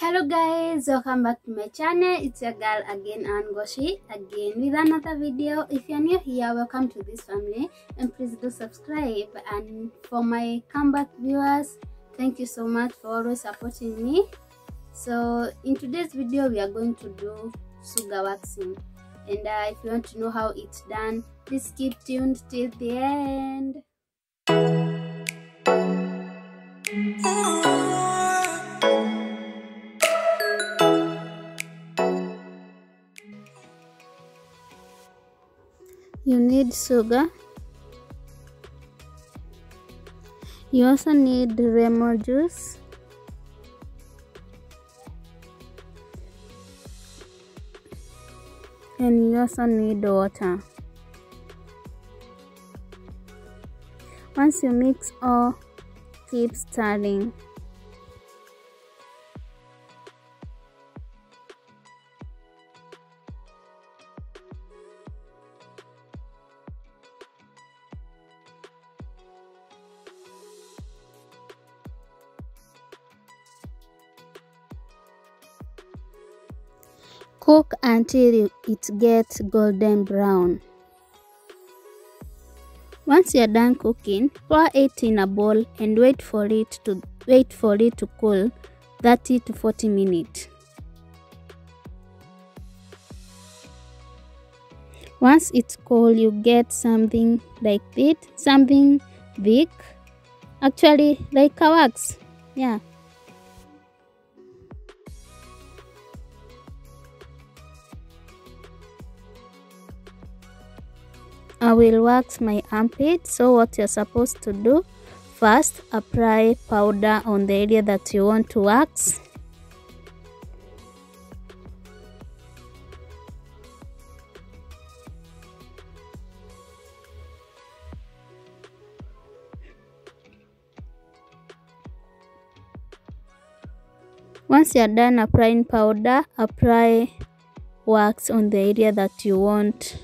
hello guys. Welcome back to my channel. It's your girl again Ann Ngoci. Again with another video. If you're new here welcome to this family. And please do subscribe. And for my comeback viewers thank you so much for always supporting me. So in today's video we are going to do sugar waxing. And uh, if you want to know how it's done please keep tuned till the end you need sugar. You also need lemon juice. And you also need water. Once you mix all keep stirring Cook until it gets golden brown. Once you're done cooking, pour it in a bowl and wait for it to wait for it to cool 30 to 40 minutes. Once it's cool, you get something like this, something big, actually like a wax. Yeah. I will wax my armpit. So what you're supposed to do first apply powder on the area that you want to wax. Once you're done applying powder apply wax on the area that you want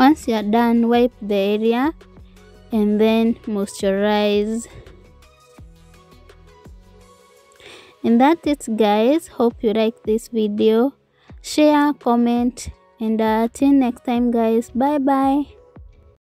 once you're done wipe the area and then moisturize. And that's it guys. Hope you like this video. Share comment and uh, till next time guys. Bye bye